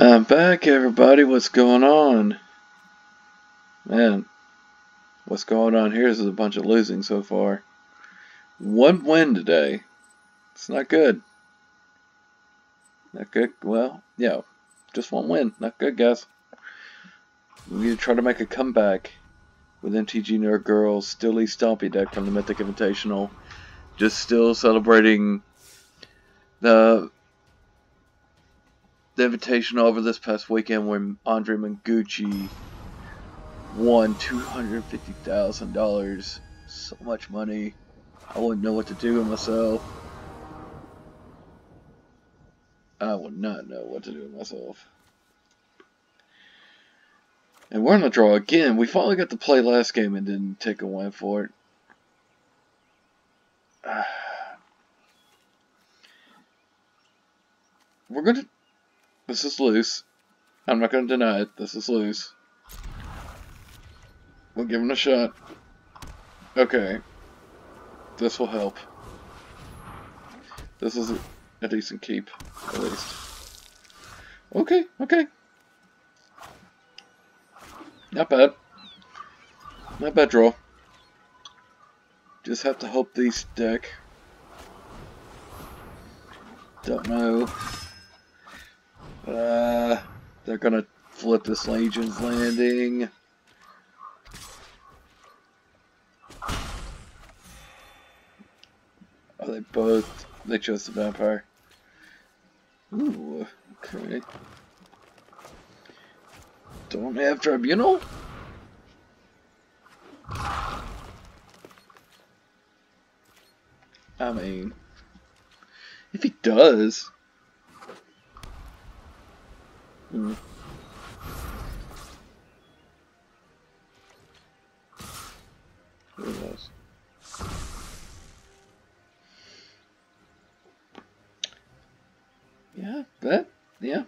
I'm back, everybody. What's going on? Man, what's going on here is a bunch of losing so far. One win today. It's not good. Not good. Well, yeah, just one win. Not good, guys. We need to try to make a comeback with MTG Nerd Girls, Stilly Stompy deck from the Mythic Invitational. Just still celebrating the the invitation over this past weekend when Andre Mengucci won $250,000. So much money. I wouldn't know what to do with myself. I would not know what to do with myself. And we're in the draw again. We finally got to play last game and didn't take a win for it. We're gonna this is loose. I'm not going to deny it. This is loose. We'll give him a shot. Okay. This will help. This is a, decent keep, at least. Okay, okay. Not bad. Not bad draw. Just have to hope these stick. Don't know. Uh, they're gonna flip this Legion's Landing. Oh, they both, they chose the Vampire. Ooh, okay. Don't have Tribunal? I mean, if he does, Mm. Yeah, that, yeah.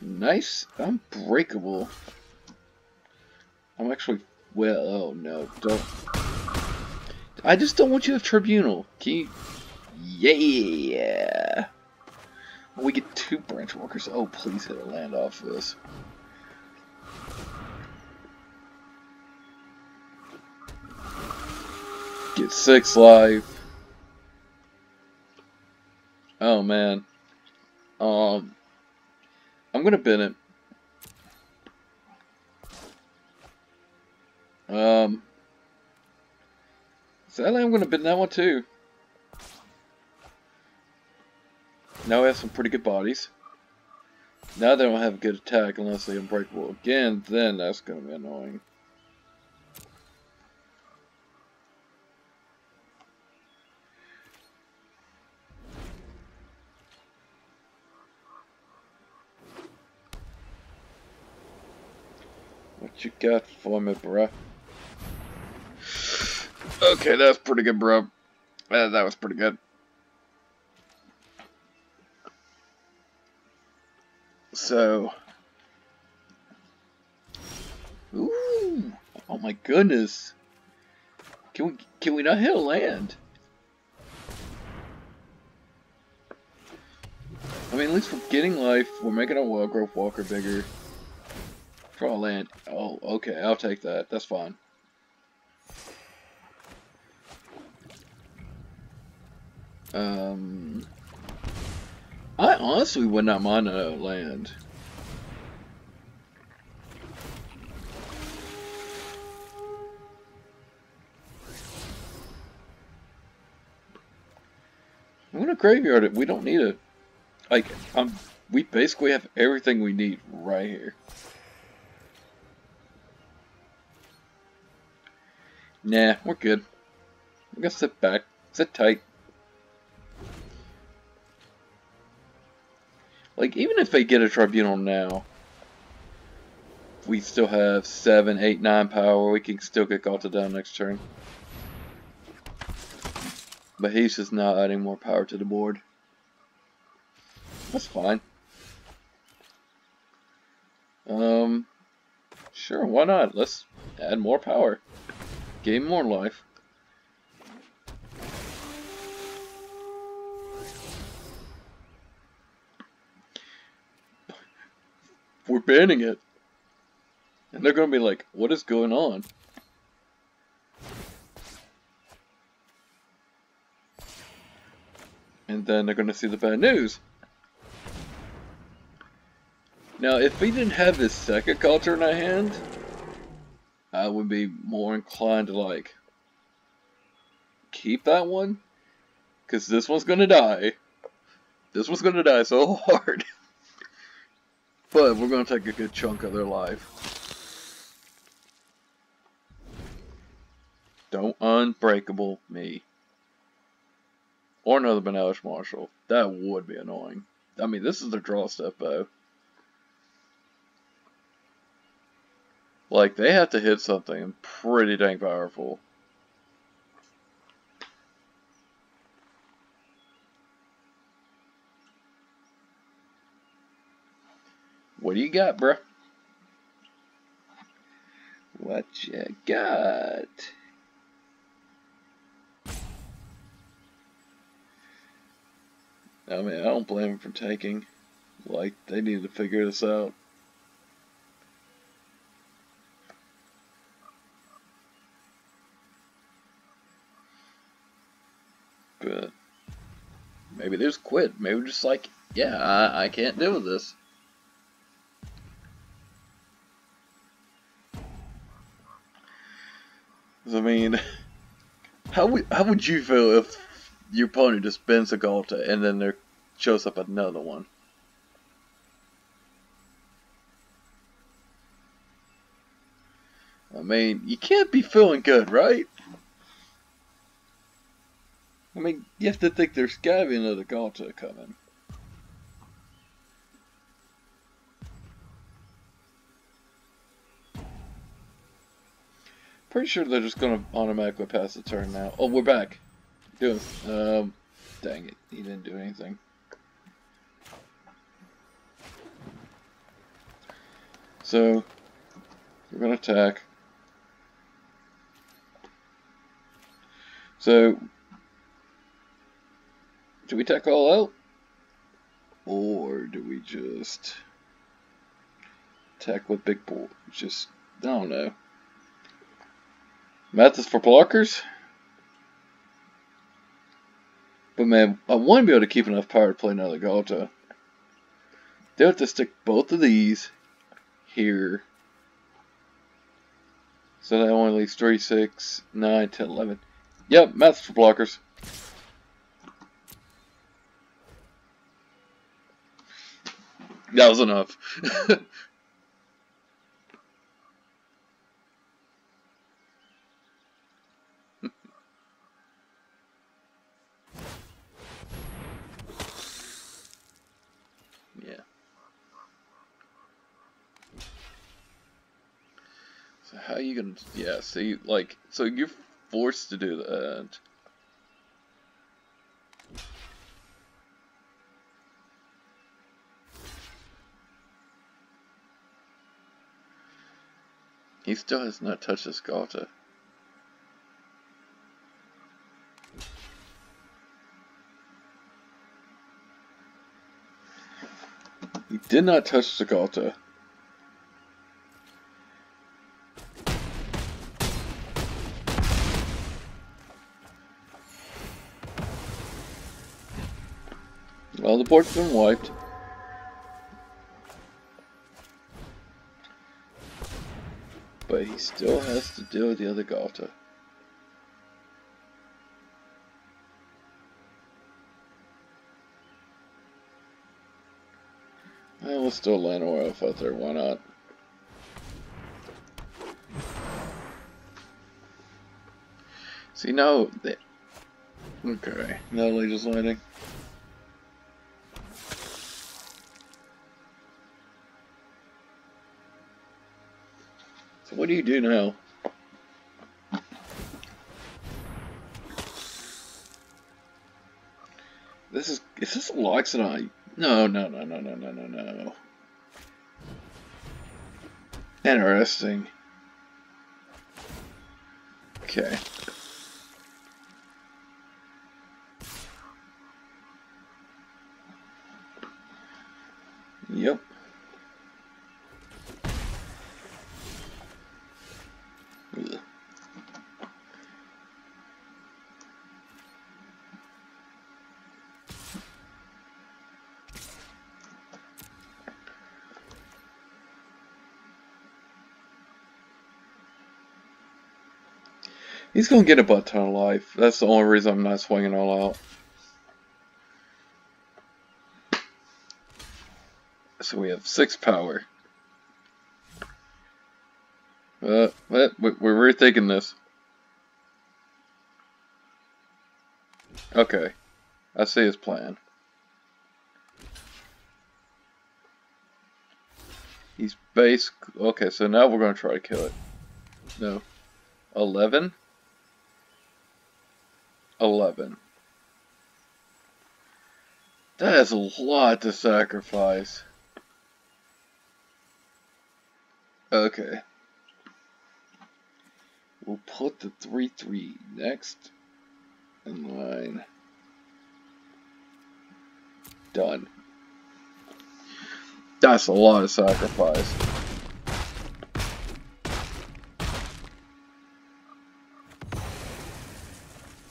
Nice, unbreakable. I'm actually, well, oh no, don't. I just don't want you to have Tribunal. Can you, yeah. We get two Branchwalkers. Oh, please hit a land off this. Get six life. Oh man. Um, I'm gonna bin it. Um, sadly, I'm gonna bin that one too. Now we have some pretty good bodies. Now they don't have a good attack unless they unbreakable again, then that's going to be annoying. What you got for me, bruh? Okay, that's pretty good, bro. Uh, that was pretty good. So, ooh, oh my goodness. Can we, can we not hit a land? I mean, at least we're getting life. We're making our Wildgrowth Walker bigger. Draw land. Oh, okay. I'll take that. That's fine. Um, I honestly would not mind a land. I'm gonna graveyard it. We don't need it. Like, um, we basically have everything we need right here. Nah, we're good. We're gonna sit back, sit tight. Like, even if they get a tribunal now, we still have 7, 8, 9 power. We can still get Ghalta down next turn. But he's just not adding more power to the board. That's fine. Um, sure, why not? Let's add more power. Gain more life. We're banning it. And they're gonna be like, what is going on? And then they're gonna see the bad news. Now, if we didn't have this second culture in our hand, I would be more inclined to like keep that one. Because this one's gonna die. This one's gonna die so hard. But we're gonna take a good chunk of their life. Don't unbreakable me. Or another Benalish Marshal. That would be annoying. I mean, this is the draw step, though. Like, they have to hit something pretty dang powerful. What do you got, bruh? What you got? I mean, I don't blame them for taking. Like, they need to figure this out. But maybe they just quit. Maybe just like, yeah, I, I can't deal with this. I mean, how would how would you feel if your opponent just bends a Ghalta and then there shows up another one? I mean, you can't be feeling good, right? I mean, you have to think there's gotta be another Ghalta coming. Pretty sure they're just gonna automatically pass the turn now. Oh, we're back. Doing. Um, dang it, he didn't do anything. So, we're gonna attack. So, do we attack all out? Or do we just attack with big bull? Just, I don't know. Math is for blockers. But man, I want to be able to keep enough power to play another Ghalta. They have to stick both of these here. So that only leaves 3, 6, 9, 10, 11. Yep, maths for blockers. That was enough. yeah. So how are you gonna? Yeah. See, like, so you're forced to do that. He still has not touched the Ghalta. He did not touch the Well, board's been wiped. But he still has to deal with the other Ghalta. Well, let's throw Llanowar Elf out there, why not? See, no, they... Okay, no Landing. What do you do now? This is, is this Loxodon? No, no, no, no, no, no, no, no. Interesting. Okay. Yep. He's gonna get a butt ton of life. That's the only reason I'm not swinging all out. So we have six power. Uh, we're rethinking this. Okay. I see his plan. He's base. Okay, so now we're going to try to kill it. No. 11? 11. That is a lot to sacrifice. Okay. We'll put the 3-3 next in line. Done. That's a lot of sacrifice.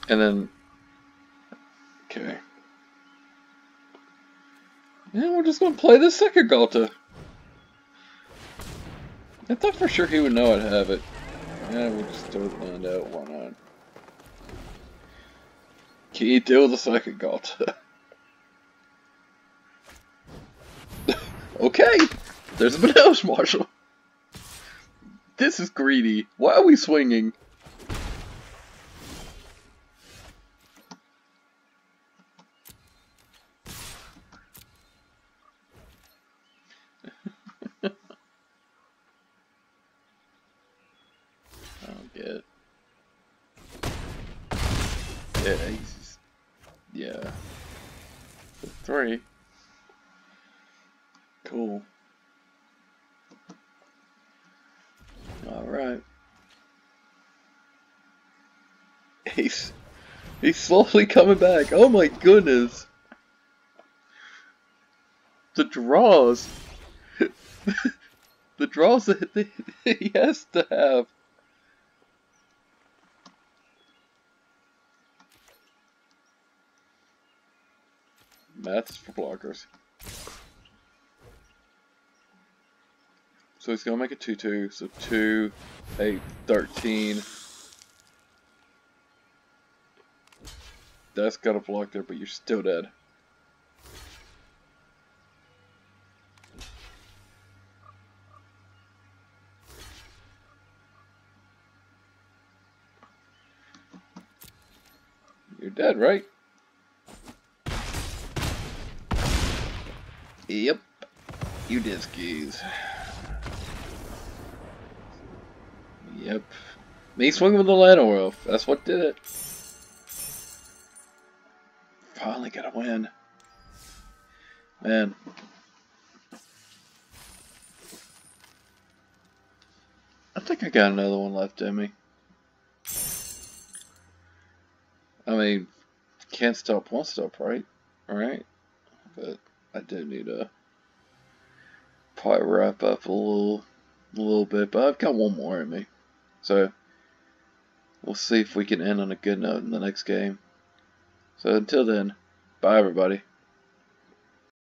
And then, okay. Yeah, we're just gonna play the second Ghalta. I thought for sure he would know I'd have it. Yeah, we'll just throw the land out, why not? Can you deal with the second Ghalta? okay! There's a Benalish Marshal! This is greedy. Why are we swinging? Three. Cool. Alright. He's he's slowly coming back. Oh my goodness. The draws. the draws that he has to have. Maths for blockers. So he's going to make a 2-2. So 2, 8, 13. That's got a block there, but you're still dead. You're dead, right? Yep. Did. Yep. Me swinging with the Llanowar Elf. That's what did it. Finally got a win. Man. I think I got another one left in me. I mean, can't stop, won't stop, right? Alright? But I do need to probably wrap up a little, a little bit, but I've got one more in me. So, we'll see if we can end on a good note in the next game. So until then, bye everybody.